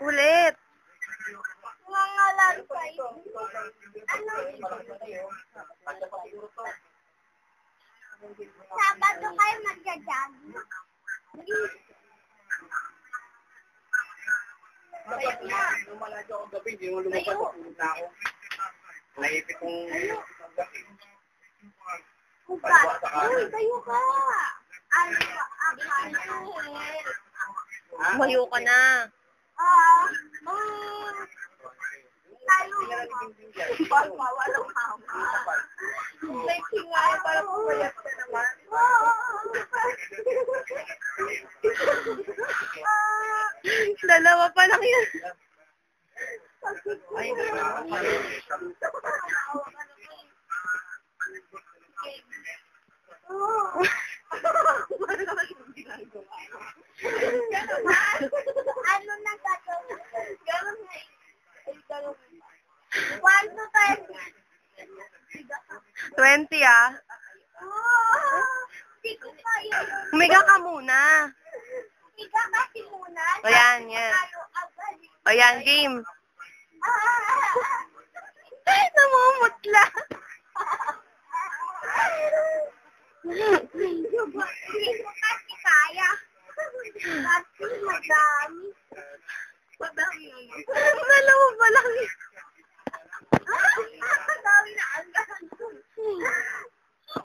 Ulit. Nangalan kayo. Ano? Sabado kayo magja-jog. Dapat nga, lumalado ako gabi, hindi mo lumapad ako na ako. Naipit kong. Ugat. Uy, kayo ka. Ano ka? Akala. Mayo ka na. Ah, talo ka. Parang mawalang hama. May tingay, parang pumayat ka naman. Dalawa pa lang yan. Ay, 20 ah. Oh, Di ko kaya yun. Humiga ka muna. Higa kasi muna. Ayan, yan. Agad. O yan, game. Ah! Namumutla. Hindi ko kasi kaya. Kasi madami. Madami. Dalawa pa lang yan.